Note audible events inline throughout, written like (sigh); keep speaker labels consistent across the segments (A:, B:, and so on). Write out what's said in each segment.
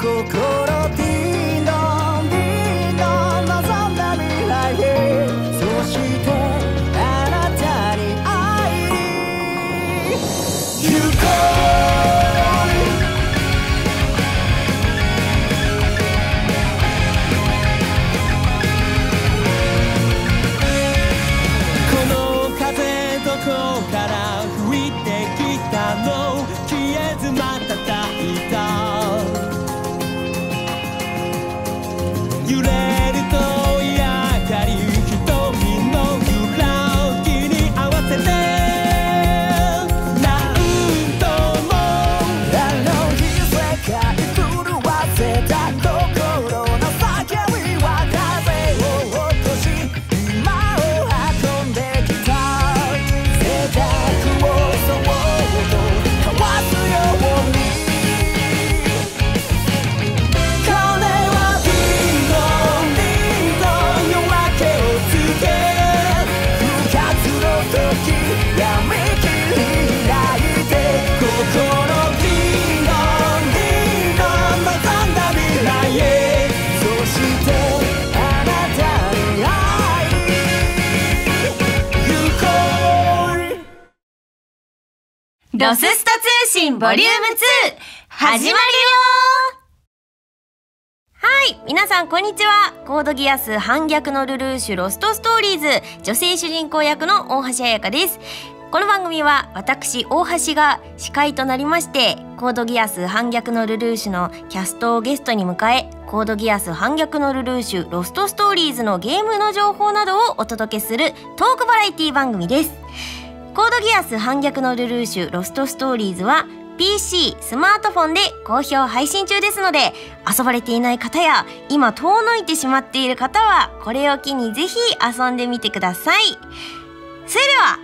A: 心デ
B: 信ボリューム2始まるよはい、皆さんこんにちは。コードギアス反逆のルルーシュロストストーリーズ女性主人公役の大橋彩香です。この番組は私大橋が司会となりましてコードギアス反逆のルルーシュのキャストをゲストに迎えコードギアス反逆のルルーシュロストストーリーズのゲームの情報などをお届けするトークバラエティ番組です。コードギアス反逆のルルーシュロストストーリーズは PC、スマートフォンで好評配信中ですので遊ばれていない方や今遠のいてしまっている方はこれを機にぜひ遊んでみてください。それでは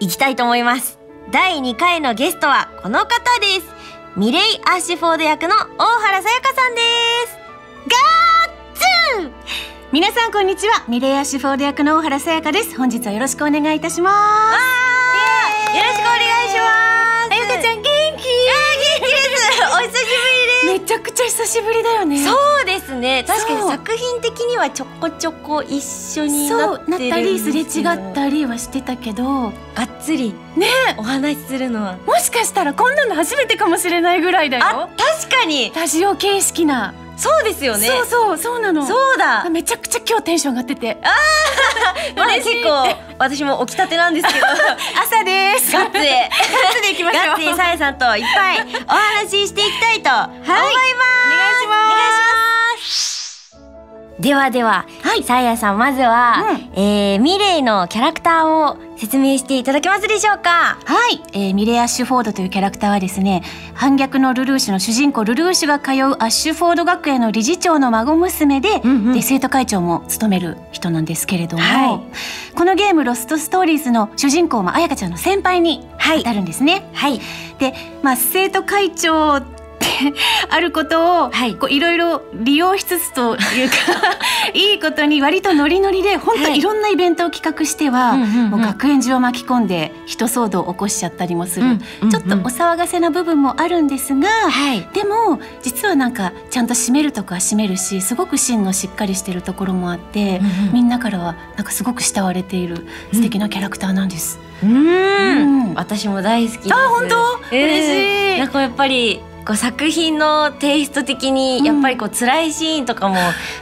B: 行きたいと思います。第2回のゲストはこの方です。ミレイ・アッシュフォード役の大原さやかさんです。ガッツ
C: 皆さんこんにちはミレイアッシュフォード役の大原さやかです本日はよろしくお願いいたします
B: よろしくお願いします。
C: あやかちゃん元気。
B: 元気です。(laughs) お久しぶりです。
C: めちゃくちゃ久しぶりだよね。
B: そう。ですね確かに作品的にはちょこちょこ一緒になってるんです
C: なったりすれ違ったりはしてたけど
B: がっつり。
C: ね。
B: お話しするのは。
C: もしかしたらこんなの初めてかもしれないぐらいだ
B: あ
C: よ
B: 確かに。
C: ラジオ形式な、
B: そうですよね。
C: そうそうそうなの。
B: そうだ。
C: めちゃくちゃ今日テンション上がってて
B: まだ
C: 嬉しい。
B: 結構私も起きたてなんですけど。(laughs)
C: 朝です。
B: ガッツへ。
C: ガッツでいきましょう。
B: ガッツへさやさんといっぱいお話ししていきたいと思います、
C: お願いします。
B: お願いします。ではでは、
C: はい。
B: さやさんまずは、
C: う
B: えー、ミレイのキャラクターを説明していただけますでしょうか？
C: はい、えーミレイ・アッシュフォードというキャラクターはですね反逆のルルーシュの主人公ルルーシュが通うアッシュフォード学園の理事長の孫娘で,、
B: うんうん。
C: で生徒会長も務める人なんですけれども、
B: はい。
C: このゲーム「ロストストーリーズ」の主人公も彩香ちゃんの先輩に
B: はい。
C: 当たるんですね。
B: はい。
C: で、まあ、生徒会長あることを、
B: はい。
C: こういろいろ利用しつつというか (laughs) いいことに割とノリノリで本当
B: はい。
C: いろんなイベントを企画しては、
B: うんうんうん。
C: もう学園中を巻き込んで人騒動を起こしちゃったりもする、
B: うんうんうん。
C: ちょっとお騒がせな部分もあるんですが、
B: はい。
C: でも実はなんかちゃんと締めるとこは締めるしすごく芯のしっかりしてるところもあって、
B: うんうん。
C: みんなからはなんかすごく慕われている素敵なキャラクターなんです。
B: うーん。
C: うん。
B: 私も大好きです。
C: あ本当？嬉しい。
B: なんかやっぱりこう作品のテイスト的にやっぱりこう辛いシーンとかも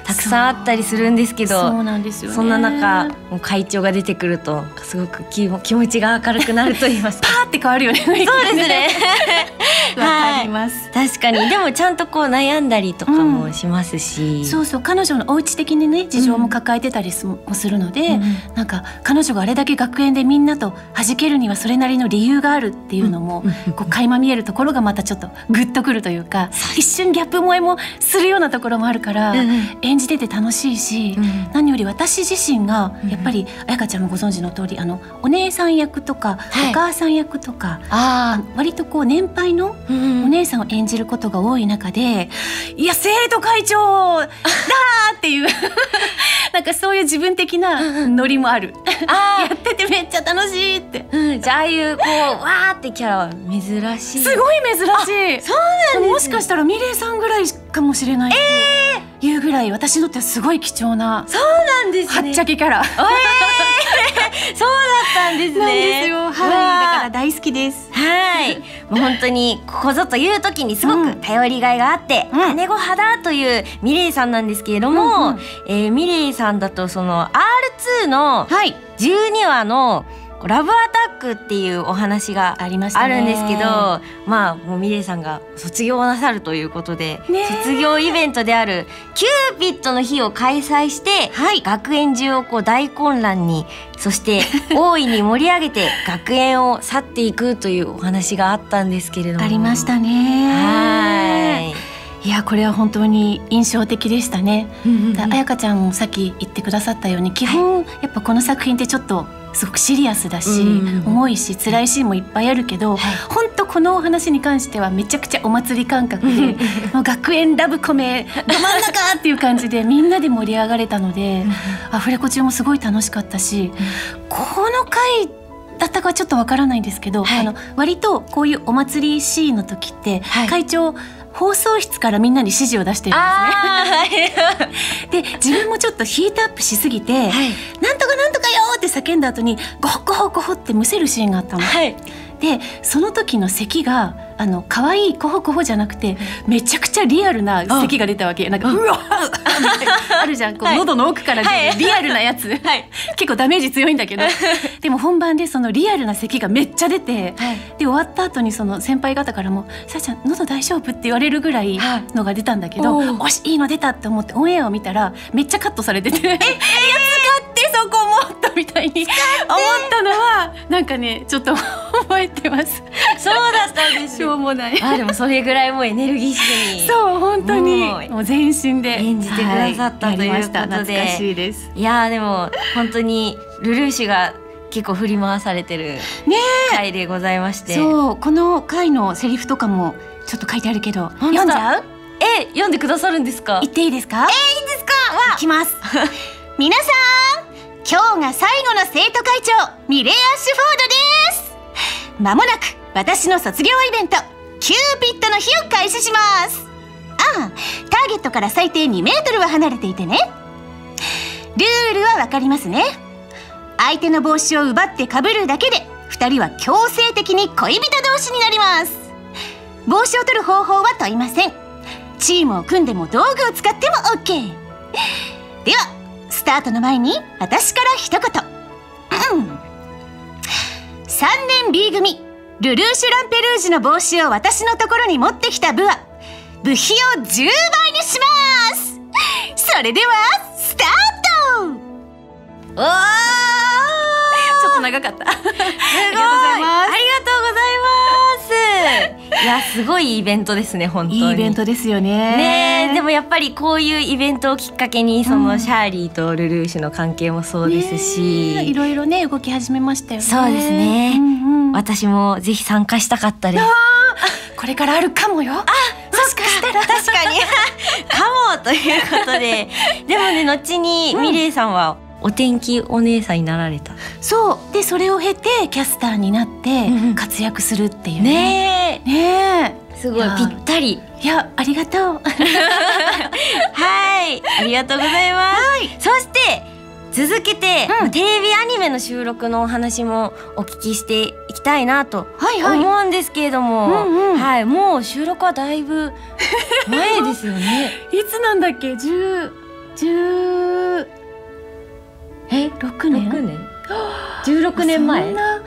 B: たくさんあったりするんですけど
C: そうなんですよね。
B: そんな中もう会長が出てくるとすごく気も気持ちが明るくなると言いますか。
C: パーって変わるよね。そうで
B: すね。(laughs)
C: わかります。
B: 確かに。でもちゃんとこう悩んだりとかもしますし、
C: そうそう。彼女のお家的にね事情も抱えてたりすもするので、
B: うん
C: なんか彼女があれだけ学園でみんなと弾けるにはそれなりの理由があるっていうのも、こう垣間見えるところがまたちょっとグッとくるというか一瞬ギャップ萌えもするようなところもあるから、
B: うんうん。
C: 演じてて楽しいし、
B: うん
C: 何より私自身が
B: うん
C: やっぱり彩香ちゃんもご存知の通りあのお姉さん役とか、
B: はい。
C: お母さん役とか
B: あ
C: 割とこう年配のお姉さんを演じることが多い中で、いや生徒会長だーっていう (laughs) なんかそういう自分的なノリもある。
B: あ
C: やっててめっちゃ楽しいって。
B: ー、うん、じゃあああいうこうわーってキャラは珍しい。
C: すごい珍しい。
B: そうなんです。ね
C: もしかしたらミレイさんぐらいかもしれないっていうぐらい私にとってはすごい貴重な
B: そうなんですね。
C: はっちゃけキャラなん
B: そうだったんですね。
C: はい。だから大好きです。
B: はい、もう本当にここぞという時にすごく頼りがいがあって、
C: うん。
B: 姉御派だというミレイさんなんですけれども、
C: うんうん。
B: えーミレイさんだとその R2 の
C: はい。
B: 12話のラブアタックっていうお話が
C: ありましたね。
B: あるんですけど、まあもうミレイさんが卒業なさるということで、卒業イベントであるキューピッドの日を開催して、
C: はい
B: 学園中をこう大混乱にそして (laughs) 大いに盛り上げて学園を去っていくというお話があったんですけれども
C: ありました
B: は
C: ね。
B: い
C: いやこれは本当に印象的でしたね。だ
B: うん
C: 彩香ちゃんもさっき言ってくださったように基本やっぱこの作品ってちょっとすごくシリアスだし、
B: うん。
C: 重いし辛いシーンもいっぱいあるけど、本当このお話に関してはめちゃくちゃお祭り感覚でもう学園ラブコメど真ん中っていう感じで (laughs) みんなで盛り上がれたので、アフレコ中もすごい楽しかったし、この回だったかはちょっとわからないんですけど、
B: はい。
C: あの割とこういうお祭りシーンの時って、
B: はい。
C: 会長放送室からみんなに指示を出してるんですね。(laughs) で自分もちょっとヒートアップしすぎて「
B: はい
C: なんとかなんとかよ!」って叫んだ後にゴホゴホゴホってむせるシーンがあったの。
B: はい
C: でその時の咳があの可愛いコホコホじゃなくてめちゃくちゃリアルな咳が出たわけ。なんかうわあるじゃん。(laughs) こう、
B: はい。
C: 喉の奥からリアルなやつ、(laughs)
B: はい。
C: 結構ダメージ強いんだけど。(laughs) でも本番でそのリアルな咳がめっちゃ出て、
B: はい。
C: で終わった後にその先輩方からも「さあちゃん喉大丈夫?」って言われるぐらい
B: はい。
C: のが出たんだけど「
B: お
C: しいいの出た」って思ってオンエアを見たらめっちゃカットされてて「えいや使ってそこもっと」みたいに思ったのはなんかねちょっと覚えてます。
B: そうだったんです
C: しょうもない。
B: あでもそれぐらいもうエネルギッシュに
C: そう本当に
B: もう
C: 全身で
B: 演じてくださった
C: はい
B: ということで
C: 懐かしいです。
B: いやーでも本当にルルーシュが結構振り回されてる
C: ね
B: 回でございまして、
C: そうこの回のセリフとかもちょっと書いてあるけど読んじゃう？
B: え読んでくださるんですか？
C: 言っていいですか？えいいですか？いきます。(laughs) 皆さん今日が最後の生徒会長ミレイ・アッシュフォードです。まもなく私の卒業イベントキューピッドの日を開始します。ああターゲットから最低2メートルは離れていてね。ルールはわかりますね。相手の帽子を奪ってかぶるだけで2人は強制的に恋人同士になります帽子を取る方法は問いませんチームを組んでも道具を使っても OK ではスタートの前に私から一言。うん。3年 B 組ルルーシュ・ランペルージュの帽子を私のところに持ってきた部は部費を10倍にします。それではスタート。
B: おー。(laughs)
C: ちょっと長かった。ありがとうございます。
B: ありがとうございますいやすごいイベントですね本当に。
C: いいイベントですよね。
B: ねえでもやっぱりこういうイベントをきっかけにそのシャーリーとルルーシュの関係もそうですし、
C: ねえいろいろね動き始めましたよね。
B: そうですね。
C: うんうん。
B: 私もぜひ参加したかったです。
C: これからあるかもよ。あもしかしたら。
B: 確かに。かも。ということで。でもね後にミレイさんはお天気お姉さんになられた？
C: そう。でそれを経てキャスターになって活躍するっていうね。
B: ね
C: ね
B: え。すごい。ぴったり。
C: えいやありがとう。(laughs)
B: はい。ありがとうございます、そして続けて、
C: うん。
B: テレビアニメの収録のお話もお聞きしていきたいなと
C: はいはい。
B: 思うんですけれども、
C: うんうん。
B: はい。もう収録はだいぶ前ですよね。(laughs)
C: いつなんだっけ？十十
B: え？
C: 六年
B: ？6年16年前。16年
C: そんな。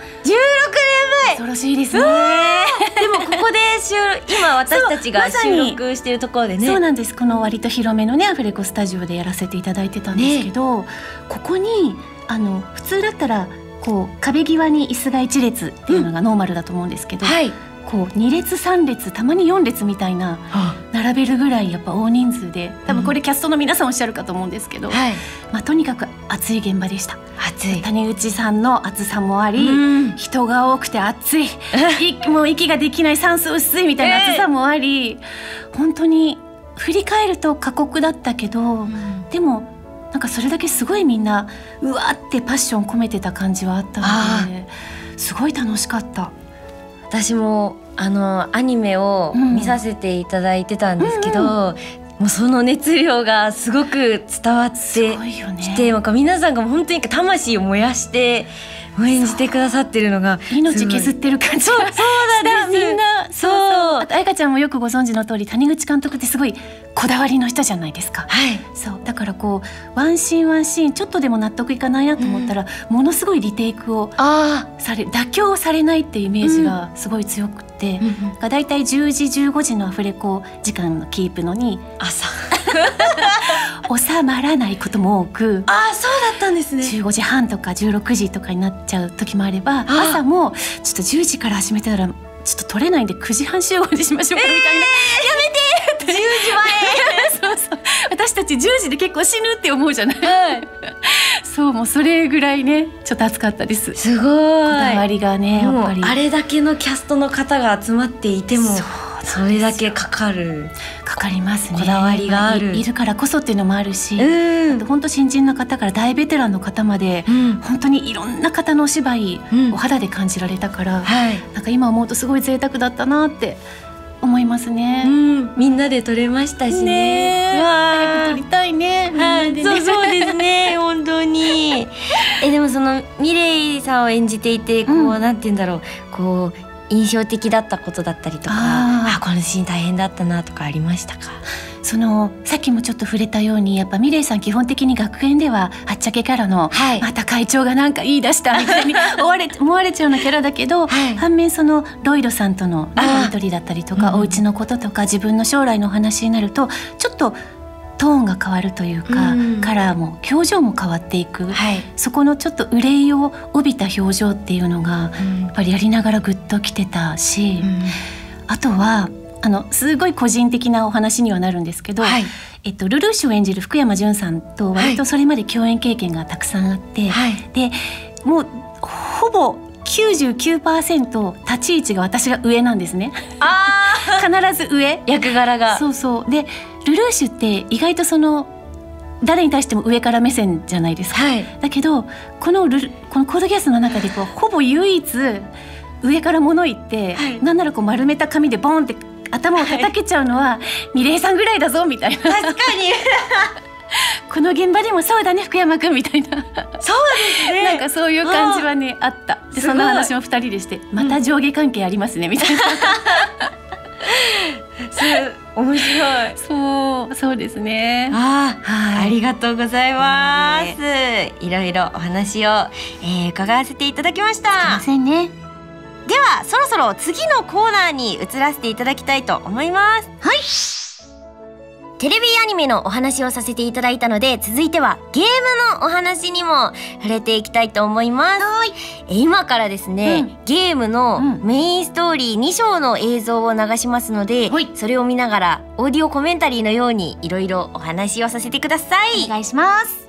B: 前。
C: 恐ろしいですね。
B: でもここで収録今私たちが収録してるところでね。
C: そうなんです。この割と広めのねアフレコスタジオでやらせていただいてたんですけど、ここにあの普通だったらこう壁際に椅子が1列っていうのがノーマルだと思うんですけど、
B: はい
C: こう2列3列たまに4列みたいな並べるぐらいやっぱ大人数で多分これキャストの皆さんおっしゃるかと思うんですけど、
B: はい。
C: まあ、とにかく熱い現場でした。
B: 暑い。
C: 谷口さんの熱さもあり、
B: うん。
C: 人が多くて暑い。いもう息ができない酸素薄いみたいな暑さもあり、本当に振り返ると過酷だったけど、でもなんかそれだけすごいみんなうわーってパッション込めてた感じはあったのですごい楽しかった。
B: 私もあのアニメを見させていただいてたんですけど、
C: うん
B: もうその熱量がすごく伝わってきて、なんか皆さんが本当に魂を燃やして演じてくださってるのが
C: 命削ってる感じが
B: そうそうなんです。
C: みんなあと彩香ちゃんもよくご存知の通り谷口監督ってすごいこだわりの人じゃないですか。
B: はい。
C: そうだからこうワンシーンワンシーンちょっとでも納得いかないなと思ったら、ものすごいリテイクを
B: あ
C: され妥協されないっていうイメージがすごい強くて、がだいたい10時15時のアフレコ時間のキープのに
B: 朝。(laughs)
C: 収まらないことも多く。
B: あそうだったんですね。
C: 15時半とか16時とかになっちゃう時もあれば
B: あ
C: 朝もちょっと10時から始めたらちょっと取れないんで9時半集合にしましょうかみたいな、
B: 10時 (laughs)
C: そうそう。私たち10時で結構死ぬって思うじゃない。
B: 前はい。
C: そうもうそれぐらいねちょっと暑かったです。こ
B: すごい。
C: だわりがねやっぱり。
B: あれだけのキャストの方が集まっていても
C: そう
B: それだけかかる。
C: かかりますね。
B: こだわりがある。
C: いいるからこそっていうのもあるし、
B: うん。
C: 本当新人の方から大ベテランの方まで
B: うん。
C: 本当にいろんな方のお芝居
B: うん。
C: を肌で感じられたから、
B: はい。
C: なんか今思うとすごい贅沢だったなって思いますね。
B: うん。みんなで撮れましたしね。
C: ね早く撮りたいね。
B: はい、
C: ね。
B: そうそうですね。(laughs) 本当に。えでもそのミレイさんを演じていてこう、
C: うん。
B: なんて言うんだろう。こう印象的だったことだったりとか
C: あー。
B: あこのシーン大変だったなとかありましたか？(laughs)
C: そのさっきもちょっと触れたようにやっぱミレイさん基本的に学園でははっちゃけキャラの
B: はい。
C: また会長がなんか言い出したみたいに (laughs) 思われ思われちゃうようなキャラだけど、
B: はい。
C: 反面そのロイドさんとのやり取りだったりとか、
B: うん
C: お家のこととか自分の将来のお話になるとちょっとトーンが変わるというか、
B: うん。
C: カラーも表情も変わっていく、
B: はい、
C: そこのちょっと憂いを帯びた表情っていうのがやっぱりやりながらグッときてたし、あとはあのすごい個人的なお話にはなるんですけど、
B: はい。
C: えっと、ルルーシュを演じる福山潤さんと割とそれまで共演経験がたくさんあって、
B: はい。
C: でもうほぼ99%立ち位置が私が上なんですね。
B: あ (laughs)
C: 必ず上
B: ー役柄が。
C: そうそう。でルルーシュって意外とその誰に対しても上から目線じゃないですか。
B: はい。
C: だけどこのルルこのコードギアスの中でこうほぼ唯一上から物言って、
B: はい。
C: なんならこう丸めた紙でボンって頭を叩けちゃうのは、ミレイさんぐらいだぞみたいな。
B: 確かに。(laughs)
C: この現場でもそうだね福山君みたいな。
B: そうですね。
C: なんかそういう感じはねあった。でその話も二人でしてまた上下関係ありますねみたいな、
B: す (laughs) (laughs) 面白い
C: そうそうですね
B: あー
C: はい
B: ありがとうございます。いろいろお話を、えー伺わせていただきまし
C: すいま
B: た。
C: せんね
B: ではそろそろ次のコーナーに移らせていただきたいと思います。はい。テレビアニメのお話をさせていただいたので続いてはゲームのお話にも触れていきたいと思います。えー今からですね、ゲームの
C: うん。
B: メインストーリー2章の映像を流しますので、
C: はい。
B: それを見ながらオーディオコメンタリーのようにいろいろお話をさせてください。
C: お願いします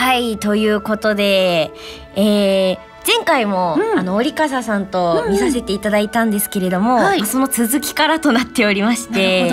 B: はいということで、えー前回も、
C: うん。
B: あの織笠さんと見させていただいたんですけれども、
C: はい。
B: まあその続きからとなっておりまし
C: な
B: て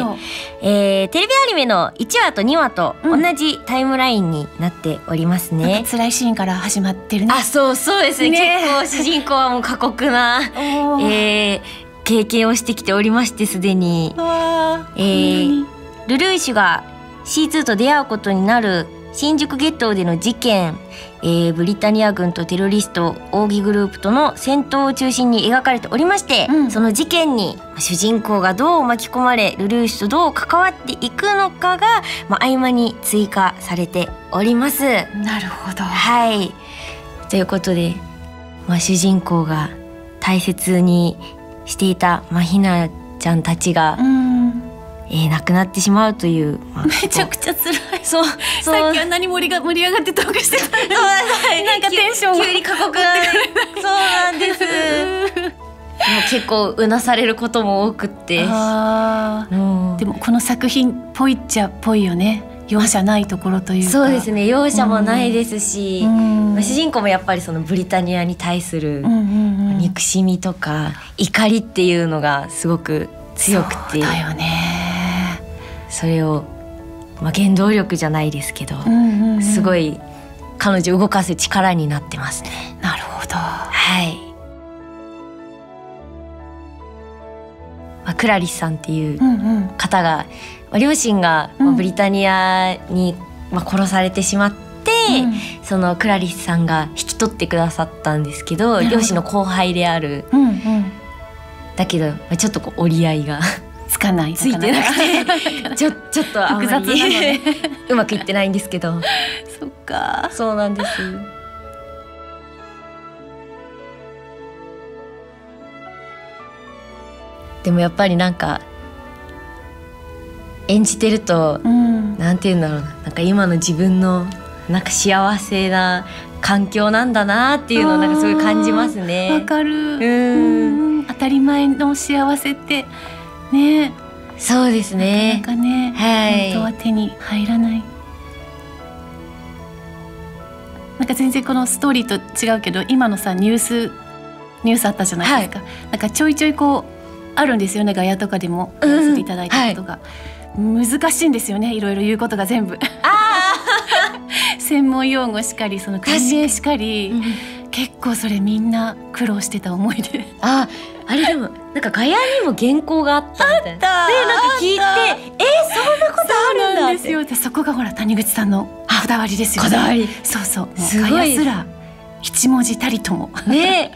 B: えーテレビアニメの1話と2話と同
C: うん。
B: じタイムラインになっておりますね。
C: か。辛いシーンから始まってるね。
B: あそうそうですね。
C: ね。
B: 結構主人公はもう過酷な、(laughs) えー経験をしてきておりましてすでに。えールルーシュが C2 と出会うことになる新宿ゲットーでの事件、えーブリタニア軍とテロリスト奥義グループとの戦闘を中心に描かれておりまして、
C: うん。
B: その事件に主人公がどう巻き込まれルルーシュとどう関わっていくのかが、まあ、合間に追加されております。
C: なるほど。
B: はい。ということで、まあ、主人公が大切にしていた、まあ、ひなちゃんたちが
C: う、ん
B: えー亡くなってしまうという、まあ (laughs)
C: めちゃくちゃ辛い。
B: そう、
C: さっきあんなに盛りが盛り上がってトークしてたのに
B: なん
C: かテンションが。
B: 急に過酷な、そうなんです。もう結構うなされることも多くって。
C: あ
B: もう
C: ーでもこの作品っぽいっちゃっぽいよね。容赦ないところというか。
B: そうですね。容赦もないですし、
C: うん。
B: まあ主人公もやっぱりそのブリタニアに対する
C: うんうんうん。
B: 憎しみとか怒りっていうのがすごく強くて。
C: そうだよね、
B: それを、まあ、原動力じゃないですけど、
C: うんうんうん。
B: すごい彼女を動かす力になってますね。
C: なるほど。
B: はい。まあ、クラリスさんっていう
C: うんうん。
B: 方が、まあ、両親が、まあ
C: うん
B: ブリタニアに、まあ、殺されてしまって、そのクラリスさんが引き取ってくださったんですけど。両親の後輩である。
C: うんうん。
B: だけど、まあ、ちょっとこう折り合いが
C: つかない。
B: ついてなくて。(laughs) ちょちょっとあんまり。
C: 複雑なのね。(laughs)
B: うまくいってないんですけど。
C: そっか。
B: そうなんです。でもやっぱりなんか演じてると
C: うん。
B: なんて言うんだろうな。なんか今の自分のなんか幸せな環境なんだなっていうのをなんかすごい感じます
C: わ
B: ね。
C: かる。
B: ん
C: うん。当たり前の幸せってね。
B: そうです
C: な
B: ね。
C: かなかね、
B: はい。
C: 本当は手に入らない。なんか全然このストーリーと違うけど今のさニュースニュースあったじゃないですか、なんかちょいちょいこうあるんですよねガヤとかでも。
B: うん。
C: やらせていただいたことが、難しいんですよねいろいろ言うことが全部。(laughs) 専門用語しかりその国名しかり結構それみんな苦労してた思い出。
B: ああれでもなんかガヤにも原稿があったみたいな。でなんか聞いてえー、そんなことあるんだ
C: ですよ。でそこがほら谷口さんのこだわりですよね。
B: こだわり。
C: そうそう。
B: すごい
C: ガヤすら一文字たりとも。
B: ね。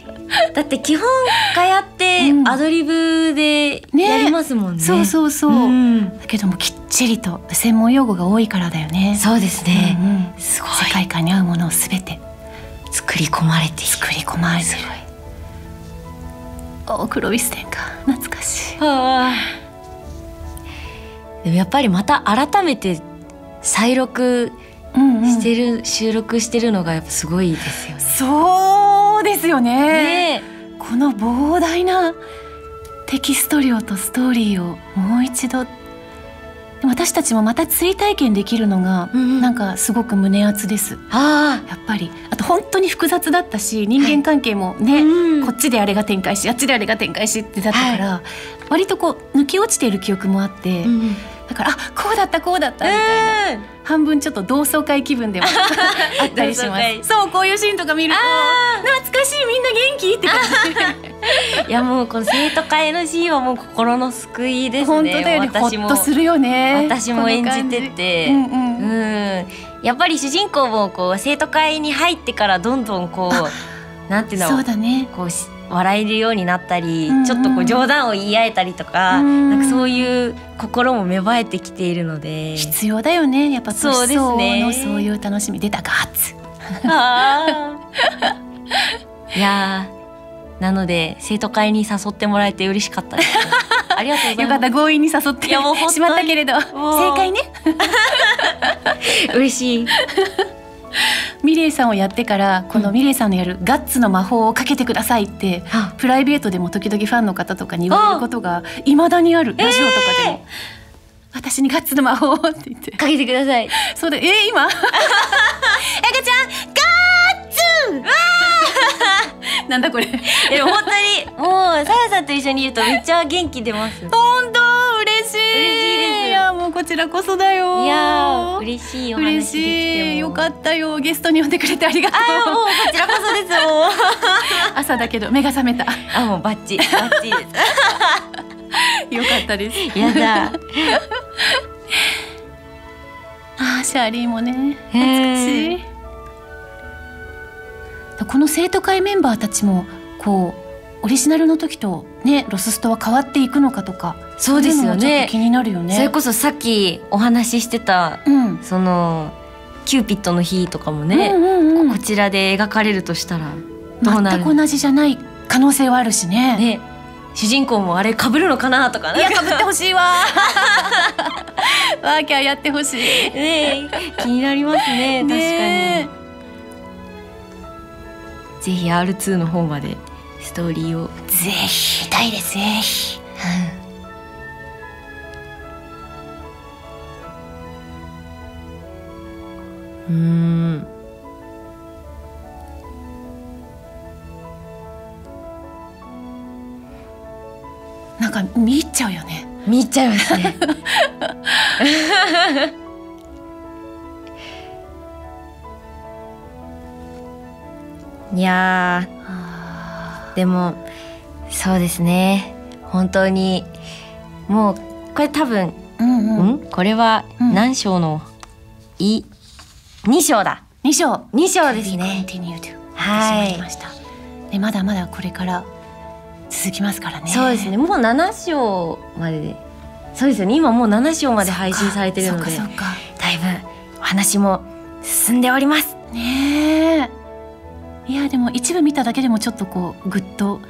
B: だって基本ガヤって
C: うん。
B: アドリブで
C: ね
B: やりますもんね。
C: そうそうそう、
B: うん。
C: だけどもきっちりと専門用語が多いからだよね。
B: そうですね。
C: うんうん。
B: すごい。
C: 世界観に合うものをすべて。
B: 作り込まれて。
C: 作り込まれてるおクロビステンか懐かしい。
B: はあでもやっぱりまた改めて再録
C: うんうん。
B: してる、収録してるのがやっぱすごいですよね。
C: そうですよね。
B: ね
C: この膨大なテキスト量とストーリーをもう一度私たちもまた追体験できるのが、
B: うんうん。
C: なんかすごく胸熱です。
B: あ
C: やっぱり。あと本当に複雑だったし人間関係も
B: あ、
C: ね、
B: うん
C: こっちであれが展開しあっちであれが展開しってだったから、割とこう抜き落ちている記憶もあって、
B: うん
C: だからあこうだったこうだったみたいな、半分ちょっと同窓会気分でも (laughs) あったりします。そうこういうシーンとか見ると懐かしいみんな元気？って感じ。(laughs)
B: いやもうこの生徒会のシーンはもう心の救いですね。
C: 本当だよね。ほ
B: 私も
C: するよね。
B: 私も演じてて、
C: うんうん、
B: やっぱり主人公もこう生徒会に入ってからどんどんこうなんていうの？
C: そうだね。
B: こうし笑えるようになったり、
C: うんうん。
B: ちょっとこう冗談を言い合えたりとか、
C: うん。
B: なんかそういう心も芽生えてきているので。
C: 必要だよね。やっぱ
B: そうです
C: そういう楽しみ出たガッツ
B: いやー。なので生徒会に誘ってもらえて嬉しかったです。ありがとうございます。
C: よかった。強引に誘ってしまったけれど。正解ね。(laughs)
B: 嬉しい。
C: ミレイさんをやってからこのミレイさんのやるガッツの魔法をかけてくださいって
B: あ。
C: プライベートでも時々ファンの方とかに言われることがいまだにあるラジオとかでも、私にガッツの魔法をって言って。
B: かけてください。
C: そうだえー、今？(laughs) 赤ちゃんガッツ (laughs) なんだこれ。
B: え本当にもうさやさんと一緒にいるとめっちゃ元気出ます。い
C: 本当？嬉しい。
B: 嬉しい
C: やもうこちらこそだよ。
B: やー嬉しいお話
C: しい。よかったよ。ゲストに呼んでくれてありがとう。
B: もうこちらこそですもう。(laughs)
C: 朝だけど目が覚めた。
B: あもうバッチバッチで (laughs)
C: よかったです。
B: す。やだ。(laughs)
C: あーシャーリーもね
B: へ
C: 懐
B: ー
C: かしい。この生徒会メンバーたちもこうオリジナルの時とねロスストは変わっていくのかとか
B: そうですよね。
C: と気。になるよね。
B: それこそさっきお話ししてた
C: うん。
B: そのキューピッドの日とかもね、
C: うんうんうん。
B: こちらで描かれるとしたらどうなる？
C: 全く同じじゃない可能性はあるしね。
B: ね。主人公もあれ被るのかなとか
C: いや
B: ね
C: かぶってほしいわ。(laughs) ワーキャーやってほしい。
B: ね気になりますね。確かに。
C: ね
B: ぜひ R2 の方までストーリーを。
C: ぜひ見たいですぜひ。
B: うーん。
D: なんか見入っちゃうよね。
B: 見入っちゃいますね。(laughs) いやー。でもそうですね。本当にもうこれ多分、
D: うんうん。
B: ん？これは
D: うん。
B: 何章の、い2章だ。
D: 二章。
B: 2章ですね。はい。
D: しました。でまだまだこれから続きますからね。
B: そうですね。もう7章までで。そうですよね。今もう7章まで配信されてるので。だいぶお話も進んでおります。
D: ねえ。いやでも一部見ただけでもちょっとこうグッと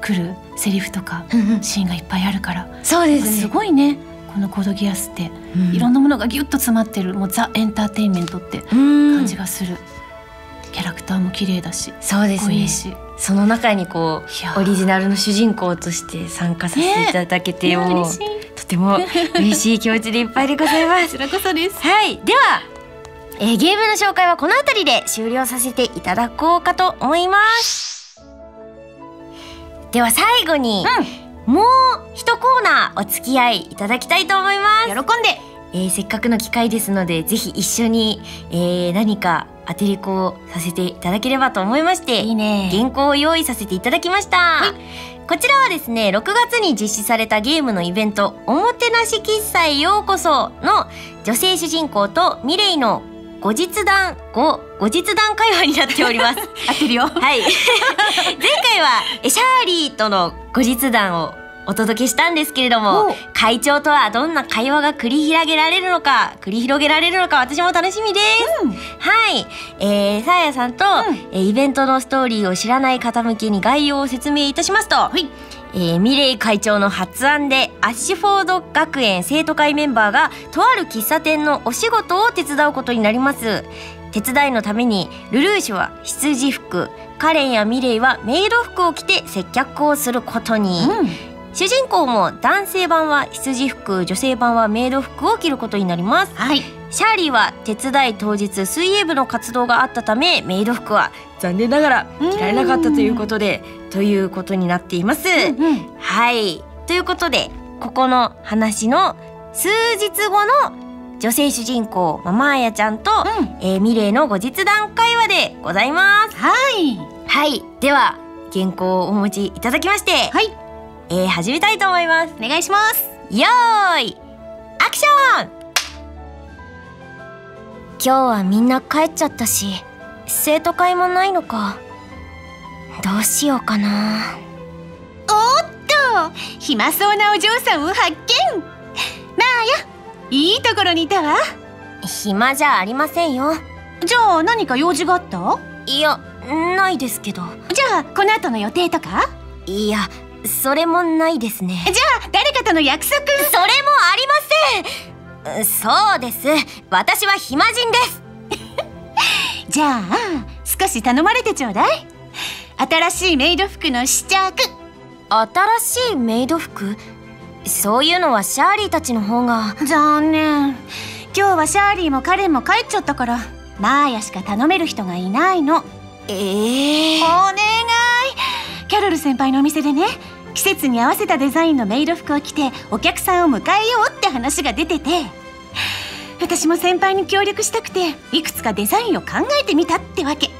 D: くるセリフとかシーンがいっぱいあるから。
B: そうですね。
D: すごいねこのコードギアスっていろん
B: な
D: なものがギュッと詰まってるもうザ・エンターテインメントって
B: 感
D: 感じがする、キャラクターも綺麗だし
B: そうですね。
D: いいし。
B: その中にこうオリジナルの主人公として参加させていただけて、もうとても (laughs) 嬉しい気持ちでいっぱいでございます。
D: こちらこそです。
B: はい。では、えーゲームの紹介はこの辺りで終了させていただこうかと思います。では最後に、もう一コーナーお付き合いいただきたいと思います。
D: 喜んで。
B: えーせっかくの機会ですのでぜひ一緒に、えー何かアテレコをさせていただければと思いまして
D: いいね。
B: 原稿を用意させていただきました、こちらはですね6月に実施されたゲームのイベント「おもてなし喫茶へようこそ」の女性主人公とミレイの後日談後後日談会話になっております。(laughs)
D: 合ってるよ。
B: はい。(laughs) 前回はえシャーリーとの後日談をお届けしたんですけれど
D: お。
B: も、会長とはどんな会話が繰り広げられるのか、繰り広げられるのか私も楽しみです。はい。えー、さあやさんと、えーイベントのストーリーを知らない方向けに概要を説明いたしますと、
D: い。
B: えーミレイ会長の発案でアッシュフォード学園生徒会メンバーがとある喫茶店のお仕事を手伝うことになります。手伝いのためにルルーシュは羊服カレンやミレイはメイド服を着て接客をすることに、主人公も男性版は羊服女性版はメイド服を着ることになります。
D: はい。
B: シャーリーは手伝い当日水泳部の活動があったためメイド服は残念ながら着られなかったということでということになっています、
D: うん。
B: はい。ということでここの話の数日後の女性主人公ママーヤちゃんと、えーミレイの後日談会話でございます。
D: はい。
B: はい。では原稿をお持ちいただきまして、
D: はい。
B: えー始めたいと思います。
D: お願いします。
B: よーいアクション。今日はみんな帰っちゃったし生徒会もないのか。どうしようかな。
D: と暇そうなお嬢さんを発見。まあやいいところにいたわ。
B: 暇じゃありませんよ。
D: じゃあ何か用事があった？
B: いやないですけど。
D: じゃあこの後の予定とか？
B: いやそれもないですね。
D: じゃあ誰かとの約束？
B: それもありません。そうです。私は暇人です。(laughs)
D: じゃあ少し頼まれてちょうだい。新しいメイド服の試着。
B: 新しいメイド服？そういうのはシャーリーたちの方が。
D: 残念。今日はシャーリーもカレンも帰っちゃったから。マーヤしか頼める人がいないの。
B: ええ。
D: お願い。キャロル先輩のお店でね季節に合わせたデザインのメイド服を着てお客さんを迎えようって話が出てて私も先輩に協力したくていくつかデザインを考えてみたってわけ。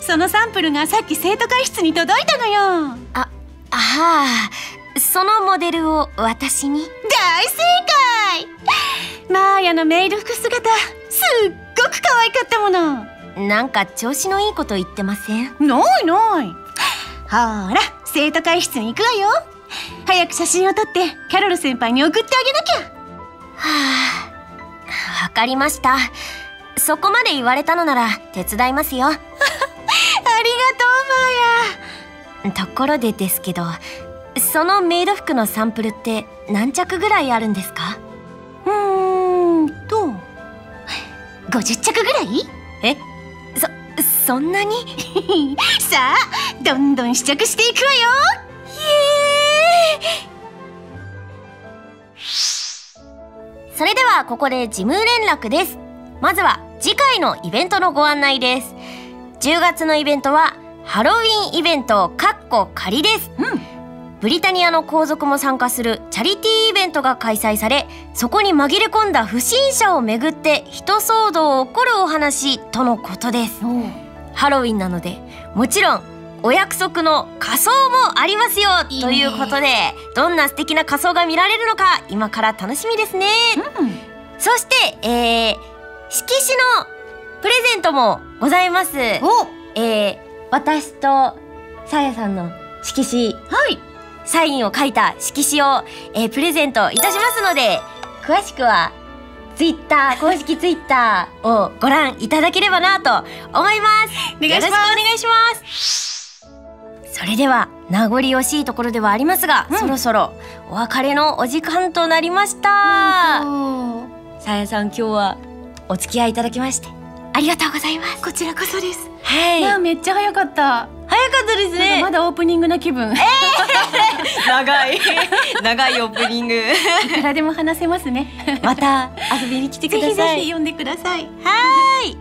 D: そのサンプルがさっき生徒会室に届いたのよ。
B: あはあそのモデルを私に？
D: 大正解！マーヤのメイド服姿すっごく可愛かったもの。
B: なんか調子のいいこと言ってません？
D: ないない。ほら生徒会室に行くわよ。早く写真を撮ってキャロル先輩に送ってあげなきゃ。
B: はあわかりました。そこまで言われたのなら手伝いますよ。(laughs)
D: ありがとうマーヤ。
B: ところでですけどそのメイド服のサンプルって何着ぐらいあるんですか？
D: うーんと。50着ぐらい？
B: え？そそんなに？(laughs)
D: さあどんどん試着していくわよ。
B: それではここで事務連絡です。まずは次回のイベントのご案内です。10月のイベントはハロウィンイベントかっこ仮です、ブリタニアの皇族も参加するチャリティーイベントが開催されそこに紛れ込んだ不審者をめぐって人騒動起こるお話とのことです。ハロウィンなのでもちろんお約束の仮装もありますよということでどんな素敵な仮装が見られるのか今から楽しみですね、そして、えー、色紙のプレゼントもございます。えー、私とさやさんの色紙。
C: はい
B: サインを書いた色紙を、えープレゼントいたしますので詳しくはツイッター公式ツイッターをご覧いただければなと思います。よろしくお願いします。それでは名残惜しいところではありますが、そろそろお別れのお時間となりました。さやさん今日はお付き合いいただきましてありがとうございます。
C: こちらこそです。
B: はい。
C: めっちゃ早かった。
B: 早かったですね。
C: まだオープニングな気分、
B: 長い長いオープニング。
C: いくらでも話せますね。
B: また遊びに来てく
C: ぜひ
B: ださい。
C: ぜひ呼んでください。
B: はーい。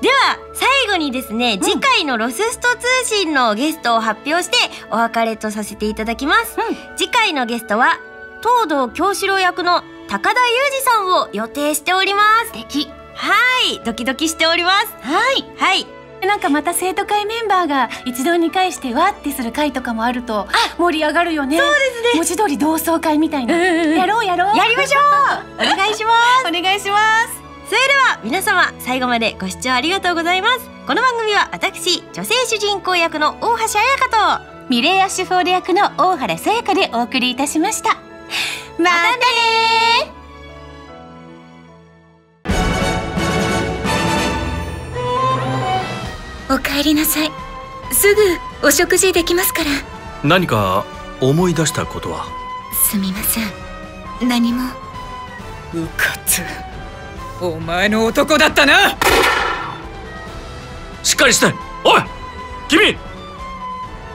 B: では最後にですね、次回のロススト通信のゲストを発表してお別れとさせていただきます、次回のゲストは東堂京志郎役の高田裕二さんを予定しております。
C: 敵。
B: はい。ドキドキしております。
C: はい。
B: はい
C: なんかまた生徒会メンバーが一堂に会してわってする会とかもあると盛り上がるよね。そうですね。文字通り同窓会みたいな、やろうやろう。
B: やりましょう。お願いします。
C: お願いします。
B: それでは皆様最後までご視聴ありがとうございます。この番組は私女性主人公役の大橋彩香と
C: ミレイアッシュフォード役の大原さやかでお送りいたしました。またね
E: お帰りなさい。すぐお食事できますから。
F: 何か思い出したことは？
E: すみません。何も。
G: うかつお前の男だったな。
F: しっかりして。おい君。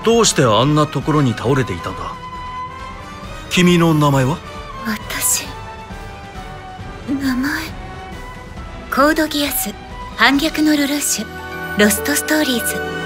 F: どうしてあんなところに倒れていたんだ？君の名前は？
E: 私。名前。コードギアス。反逆のルルーシュロストストーリーズ。